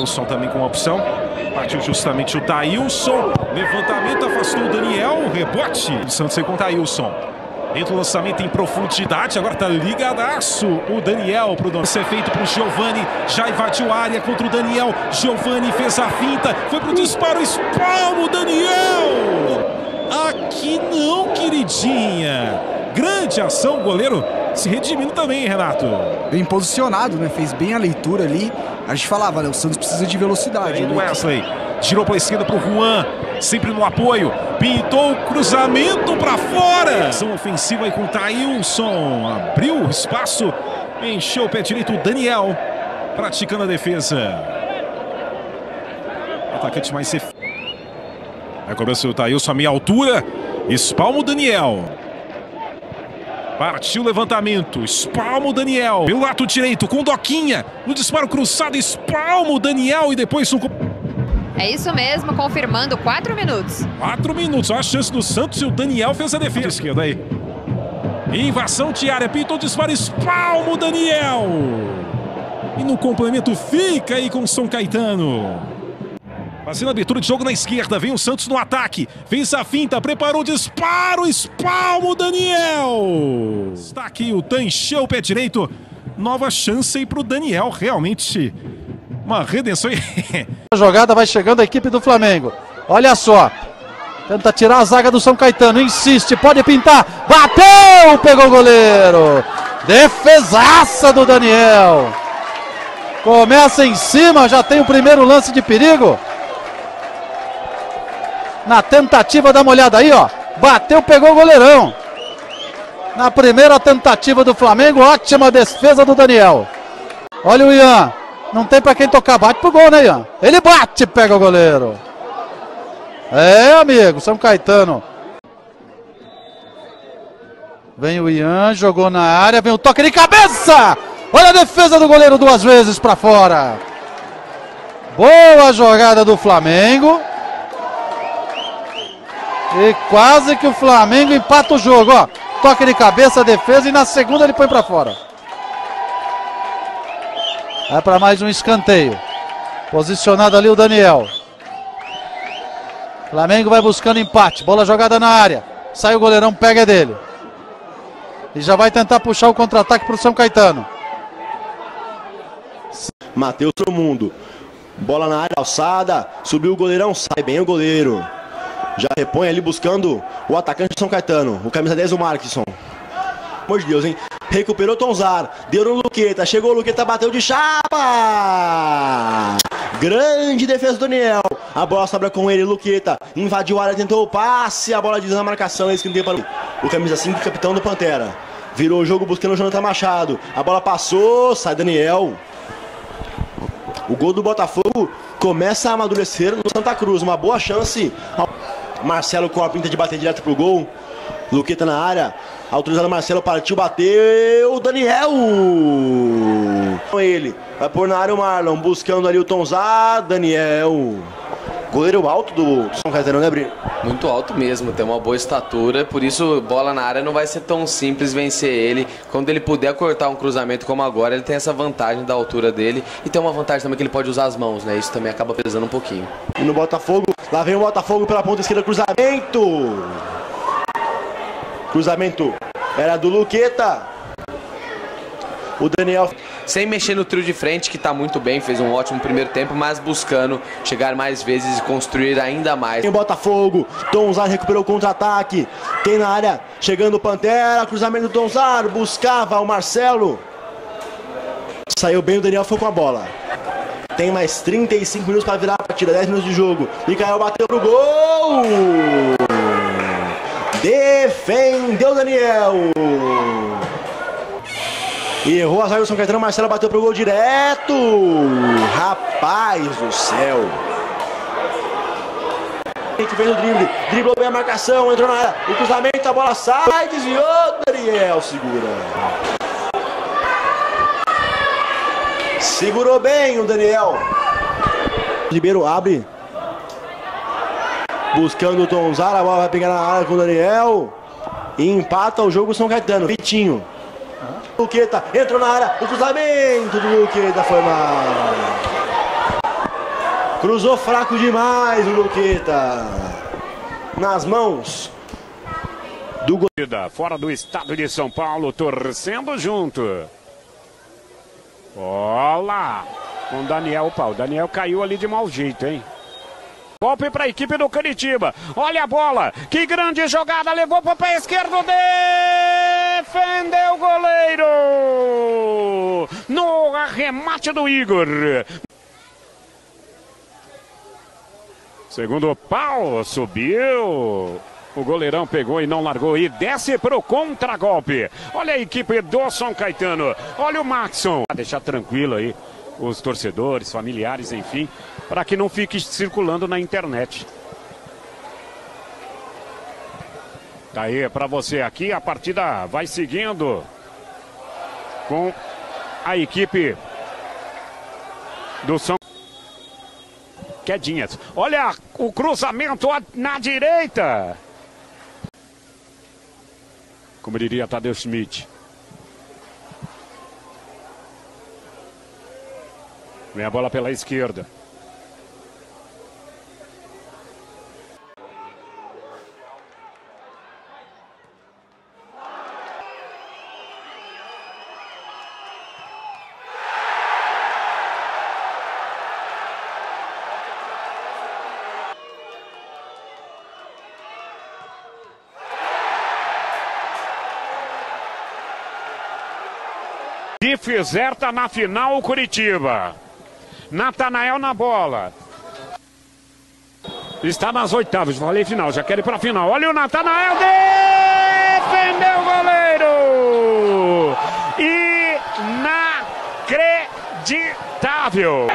Dailson também com opção. Partiu justamente o Dailson. Levantamento, afastou o Daniel. Rebote. O Santos aí com o Dailson. Dentro do lançamento em profundidade, agora tá ligadaço o Daniel pro Don. Isso é feito pro Giovani, já invadiu a área contra o Daniel. Giovani fez a finta, foi pro disparo, espalma o Daniel! Aqui não, queridinha. Grande ação, goleiro se redimindo também, Renato. Bem posicionado, né? Fez bem a leitura ali. A gente falava, né? O Santos precisa de velocidade. Né? Wesley girou para a esquerda para o Juan, sempre no apoio. Pintou o cruzamento para fora. Ação ofensiva aí com o Thailson. Abriu espaço, encheu o pé direito o Daniel, praticando a defesa. Atacante mais Vai cobrança o Thailson a meia altura. Espalma o Daniel. Partiu o levantamento. Espalma o Daniel. Pelo lado direito, com Doquinha. No disparo cruzado, espalma o Daniel e depois um. É isso mesmo, confirmando quatro minutos. Quatro minutos. Olha a chance do Santos e o Daniel fez a defesa. Esquerda aí. Invasão de área. Pintou disparo. Espalma o Daniel. E no complemento fica aí com o São Caetano. Fazendo abertura de jogo na esquerda. Vem o Santos no ataque. Fez a finta, preparou o disparo. Espalmo Daniel. Está aqui o Tan, encheu o pé direito. Nova chance aí o Daniel. Realmente uma redenção. a jogada vai chegando a equipe do Flamengo. Olha só. Tenta tirar a zaga do São Caetano. Insiste, pode pintar. Bateu! Pegou o goleiro. Defesaça do Daniel. Começa em cima, já tem o primeiro lance de perigo na tentativa, dá uma olhada aí, ó. Bateu, pegou o goleirão. Na primeira tentativa do Flamengo, ótima defesa do Daniel. Olha o Ian. Não tem para quem tocar, bate pro gol, né, Ian? Ele bate, pega o goleiro. É, amigo, São Caetano. Vem o Ian, jogou na área, vem o toque de cabeça! Olha a defesa do goleiro duas vezes para fora. Boa jogada do Flamengo. E quase que o Flamengo empata o jogo, ó. Toque de cabeça, defesa e na segunda ele põe para fora. Vai para mais um escanteio. Posicionado ali o Daniel. Flamengo vai buscando empate. Bola jogada na área. Sai o goleirão, pega dele. E já vai tentar puxar o contra-ataque para o São Caetano. Matheus mundo. Bola na área, alçada. Subiu o goleirão, sai bem o goleiro. Já repõe ali buscando o atacante São Caetano. O camisa 10, o Marquinson. Pelo amor de Deus, hein? Recuperou Tonzar. Deu no Luqueta. Chegou o Luqueta, bateu de chapa. Grande defesa do Daniel. A bola sobra com ele, Luqueta. Invadiu a área, tentou o passe. A bola diz na marcação. É escanteio para o camisa 5, capitão do Pantera. Virou o jogo buscando o Jonathan Machado. A bola passou. Sai Daniel. O gol do Botafogo começa a amadurecer no Santa Cruz. Uma boa chance. Marcelo com a pinta de bater direto pro gol. Luqueta na área. Autorizado Marcelo partiu, bateu. Daniel! Ele. Vai pôr na área o Marlon. Buscando ali o Tonzá. Daniel. Goleiro alto do São Caetano, né, Brino? Muito alto mesmo, tem uma boa estatura, por isso bola na área não vai ser tão simples vencer ele. Quando ele puder cortar um cruzamento como agora, ele tem essa vantagem da altura dele e tem uma vantagem também que ele pode usar as mãos, né? Isso também acaba pesando um pouquinho. E no Botafogo, lá vem o Botafogo pela ponta esquerda, cruzamento! Cruzamento era do Luqueta. O Daniel sem mexer no trio de frente, que está muito bem, fez um ótimo primeiro tempo, mas buscando chegar mais vezes e construir ainda mais. Tem o Botafogo, Donzar recuperou o contra-ataque, tem na área, chegando o Pantera, cruzamento do Donzar, buscava o Marcelo. Saiu bem, o Daniel foi com a bola. Tem mais 35 minutos para virar a partida, 10 minutos de jogo. Mikael bateu pro gol! Defendeu Daniel! Errou a zaga do São Caetano, Marcelo bateu pro gol direto. Rapaz do céu. Que fez o drible, driblou bem a marcação, entrou na área, o cruzamento, a bola sai, desviou, Daniel segura. Segurou bem o Daniel. Ribeiro abre. Buscando o Tonzara, a bola vai pegar na área com o Daniel. E empata o jogo São Caetano. Vitinho. Luqueta entrou na área, o cruzamento do Luqueta foi mal. Cruzou fraco demais o Luqueta. Nas mãos do. Fora do estado de São Paulo, torcendo junto. Olá! Com Daniel, opa, o Daniel caiu ali de mau jeito, hein? Golpe para a equipe do Curitiba. Olha a bola. Que grande jogada. Levou para o pé esquerdo. Defendeu o goleiro. No arremate do Igor. Segundo pau. Subiu. O goleirão pegou e não largou e desce para o contragolpe. Olha a equipe do São Caetano. Olha o Maxon. Deixar tranquilo aí os torcedores, familiares, enfim, para que não fique circulando na internet. Tá aí para você aqui, a partida vai seguindo com a equipe do São Quedinhas. Olha o cruzamento na direita. Como diria Tadeu Schmidt. Vem a bola pela esquerda. Se fizer, tá na final o Curitiba. Natanael na bola. Está nas oitavas, falei final, já quer ir para a final. Olha o Natanael, defendeu o goleiro! Inacreditável!